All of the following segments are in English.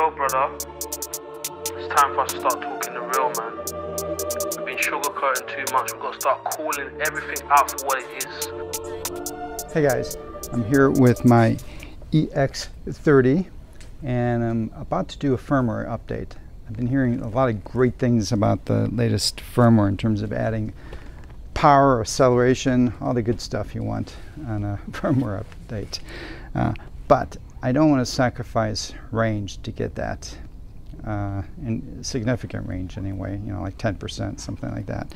Yo, brother. It's time for us to start talking the real, man. We've been sugarcoating too much. We've got to start calling everything out for what it is. Hey guys, I'm here with my EX30 and I'm about to do a firmware update. I've been hearing a lot of great things about the latest firmware in terms of adding power, acceleration, all the good stuff you want on a firmware update. Uh, but I don't want to sacrifice range to get that uh, in significant range anyway, you know, like 10%, something like that.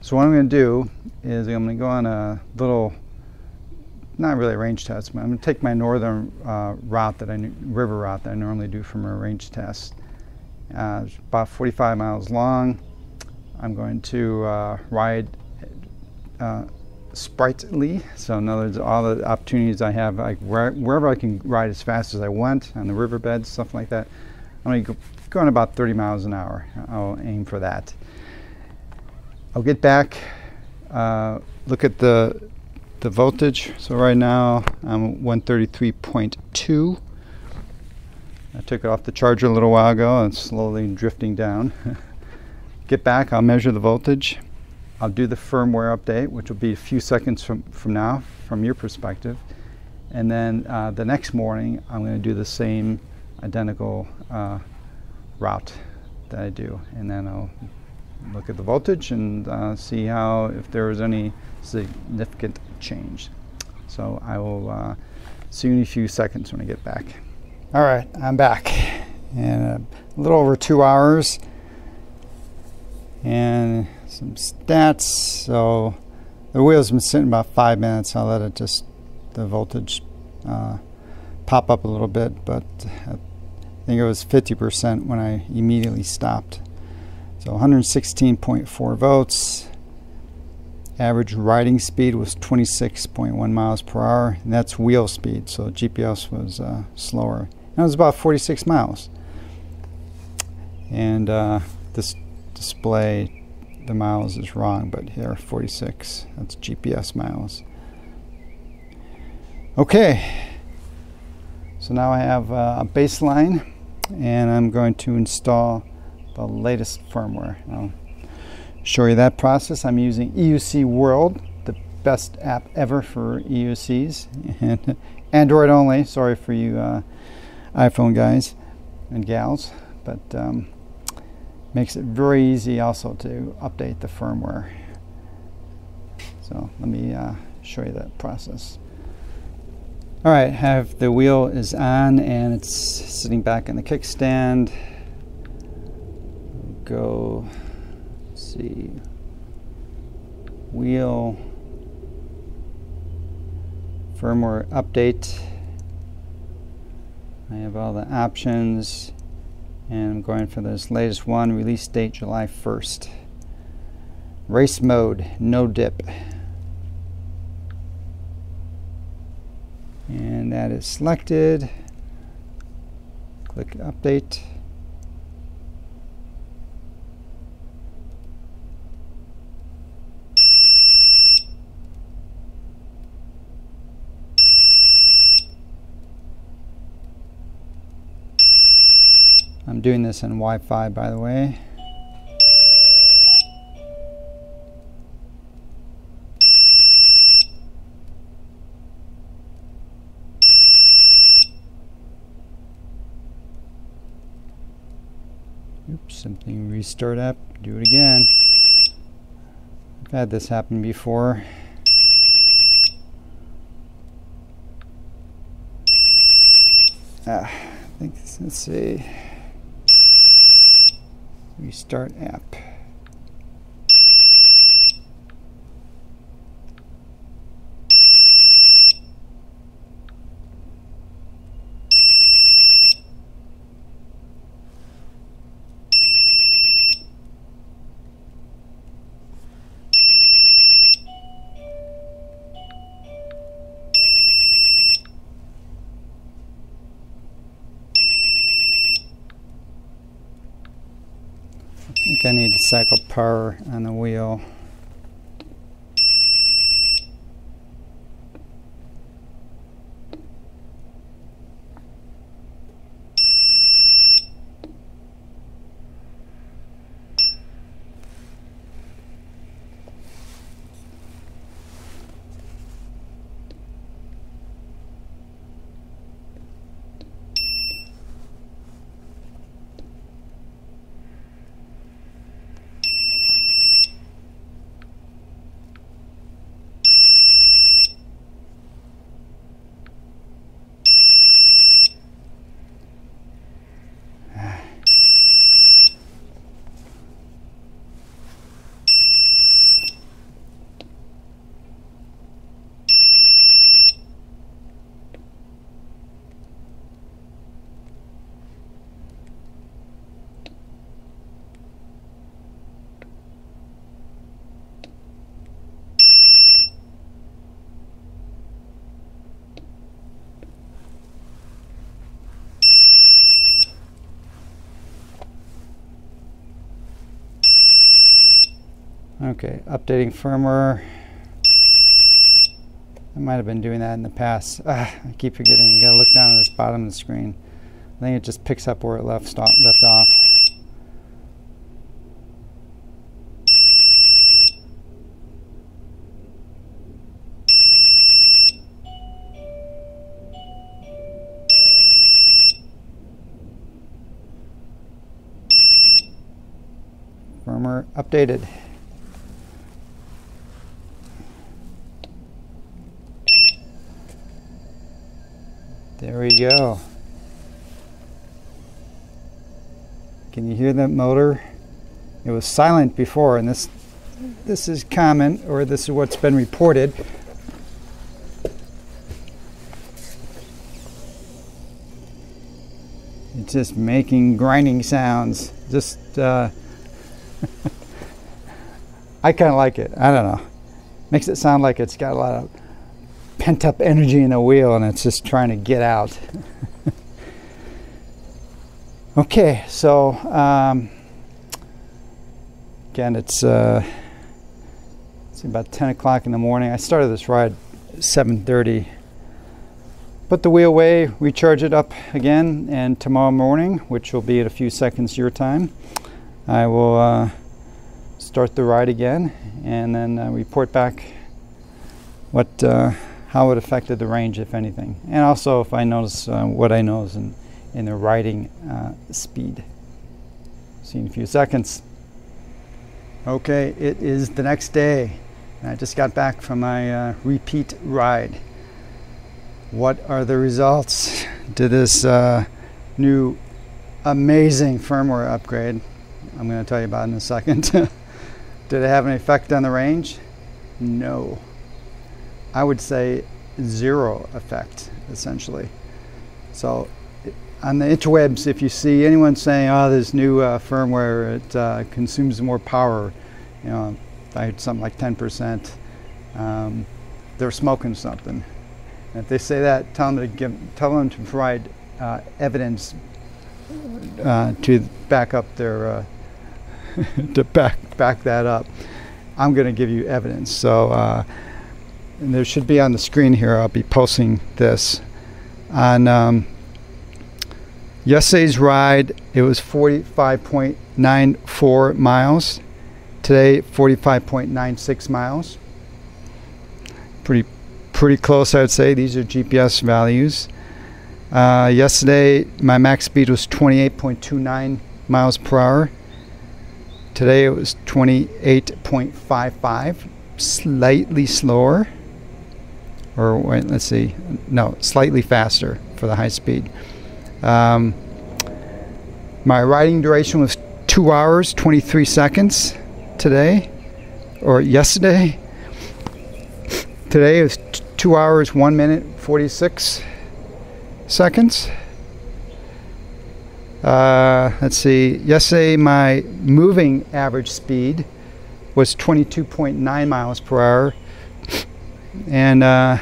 So what I'm going to do is I'm going to go on a little, not really a range test, but I'm going to take my northern uh, route that I, river route that I normally do from a range test. Uh, about 45 miles long. I'm going to uh, ride uh, sprightly. So in other words, all the opportunities I have, like where, wherever I can ride as fast as I want on the riverbed, stuff like that, I'm go going about 30 miles an hour. I'll aim for that. I'll get back, uh, look at the the voltage. So right now I'm 133.2. I took it off the charger a little while ago and slowly drifting down. get back, I'll measure the voltage. I'll do the firmware update, which will be a few seconds from, from now, from your perspective. And then uh, the next morning, I'm going to do the same identical uh, route that I do. And then I'll look at the voltage and uh, see how, if there is any significant change. So I will uh, see you in a few seconds when I get back. All right, I'm back. And a little over two hours. And some stats. So the wheel's been sitting about five minutes. I'll let it just, the voltage uh, pop up a little bit, but I think it was 50% when I immediately stopped. So 116.4 volts. Average riding speed was 26.1 miles per hour, and that's wheel speed, so GPS was uh, slower. And it was about 46 miles. And uh, this display the miles is wrong, but here 46. That's GPS miles. Okay, so now I have uh, a baseline and I'm going to install the latest firmware. I'll show you that process. I'm using EUC World, the best app ever for EUCs, and Android only. Sorry for you uh, iPhone guys and gals, but um, makes it very easy also to update the firmware. So let me uh, show you that process. All right, have the wheel is on and it's sitting back in the kickstand. Go see wheel firmware update. I have all the options and I'm going for this latest one release date July 1st race mode no dip. And that is selected. Click update I'm doing this in Wi-Fi by the way. Oops, something restart up, do it again. I've had this happen before. Ah, I think, let's see. Restart app. Think I need to cycle power on the wheel. Okay, updating firmware. I might have been doing that in the past. Ah, I keep forgetting. You gotta look down at this bottom of the screen. I think it just picks up where it left, stop, left off. Firmware updated. Go. Can you hear that motor? It was silent before, and this this is common, or this is what's been reported. It's just making grinding sounds. Just, uh, I kind of like it. I don't know. Makes it sound like it's got a lot of pent up energy in the wheel and it's just trying to get out. okay, so um, again, it's, uh, it's about 10 o'clock in the morning. I started this ride 7:30. Put the wheel away, recharge it up again, and tomorrow morning, which will be at a few seconds your time, I will uh, start the ride again and then uh, report back what uh, how it affected the range, if anything, and also if I notice uh, what I notice in, in the riding uh, speed. See in a few seconds. Okay, it is the next day. I just got back from my uh, repeat ride. What are the results to this uh, new amazing firmware upgrade? I'm going to tell you about in a second. Did it have an effect on the range? No. I would say zero effect, essentially. So on the interwebs, if you see anyone saying, oh, this new uh, firmware, it uh, consumes more power, you know, I heard something like 10%, um, they're smoking something. And if they say that, tell them to, give, tell them to provide uh, evidence uh, to back up their, uh, to back, back that up. I'm going to give you evidence. So uh, and there should be on the screen here. I'll be posting this on um, yesterday's ride. It was 45.94 miles. Today, 45.96 miles. Pretty, pretty close, I would say. These are GPS values. Uh, yesterday, my max speed was 28.29 miles per hour. Today, it was 28.55, slightly slower or wait, let's see, no, slightly faster for the high speed. Um, my riding duration was two hours, 23 seconds today, or yesterday. Today is two hours, one minute, 46 seconds. Uh, let's see, yesterday my moving average speed was 22.9 miles per hour and uh,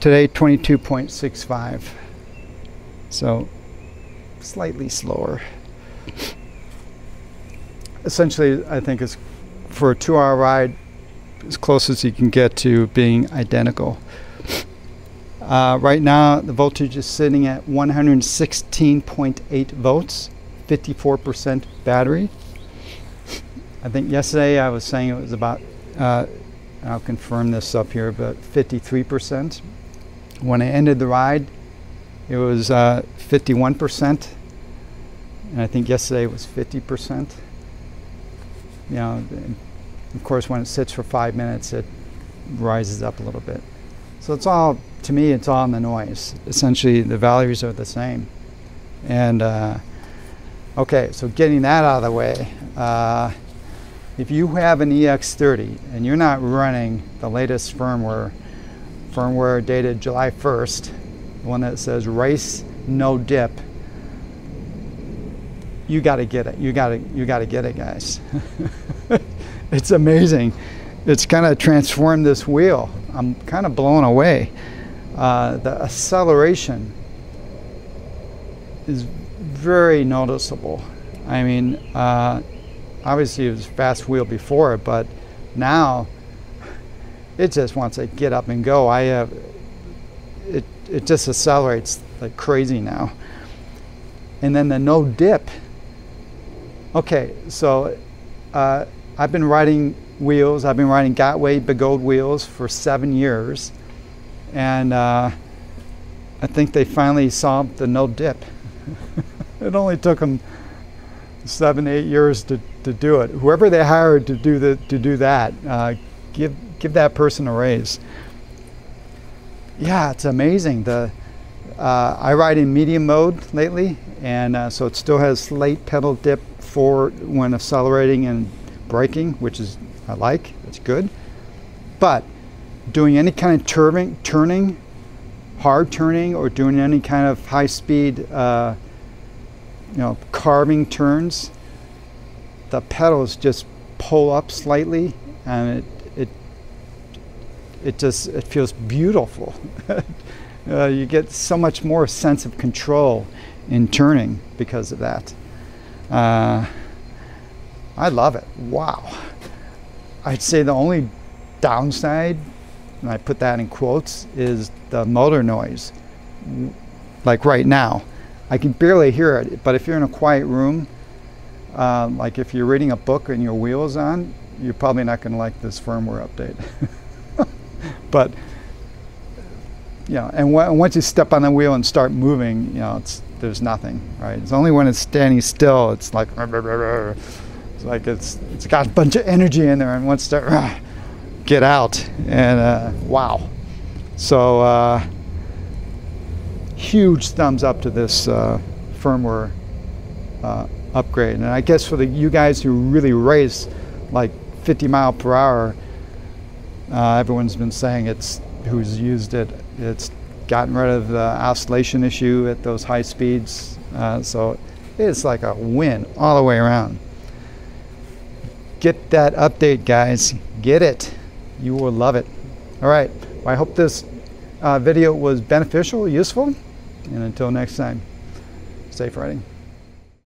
today 22.65 so slightly slower. Essentially I think it's for a two hour ride as close as you can get to being identical. Uh, right now the voltage is sitting at 116.8 volts 54% battery. I think yesterday I was saying it was about uh, I'll confirm this up here, but 53%. When I ended the ride, it was uh, 51%, and I think yesterday it was 50%. You know, of course, when it sits for five minutes, it rises up a little bit. So it's all, to me, it's all in the noise. Essentially, the values are the same. And uh, okay, so getting that out of the way. Uh, if you have an EX30 and you're not running the latest firmware, firmware dated July 1st, the one that says race no dip, you got to get it. You got to you got to get it, guys. it's amazing. It's kind of transformed this wheel. I'm kind of blown away. Uh, the acceleration is very noticeable. I mean, uh, obviously it was fast wheel before, but now it just wants to get up and go. I have it it just accelerates like crazy now. And then the no dip. Okay, so uh, I've been riding wheels. I've been riding Gotway Begode wheels for seven years, and uh, I think they finally solved the no dip. it only took them seven, eight years to, to do it. Whoever they hired to do the to do that, uh, give give that person a raise. Yeah, it's amazing. The uh, I ride in medium mode lately, and uh, so it still has late pedal dip for when accelerating and braking, which is I like. It's good. But doing any kind of turning, turning, hard turning, or doing any kind of high speed, uh, you know, carving turns, the pedals just pull up slightly, and it it it just it feels beautiful. uh, you get so much more sense of control in turning because of that. Uh, I love it. Wow. I'd say the only downside, and I put that in quotes, is the motor noise. Like right now, I can barely hear it, but if you're in a quiet room, um, like if you're reading a book and your wheels on, you're probably not going to like this firmware update. but yeah, and once you step on the wheel and start moving, you know, it's there's nothing, right? It's only when it's standing still, it's like it's like it's it's got a bunch of energy in there and wants to uh, get out. And uh, wow, so uh, huge thumbs up to this uh, firmware uh, upgrade. And I guess for the you guys who really race like 50 mile per hour, uh, everyone's been saying it's who's used it it's gotten rid of the oscillation issue at those high speeds. Uh, so it's like a win all the way around. Get that update, guys. Get it. You will love it. All right. Well, I hope this uh, video was beneficial, useful. And until next time, safe riding.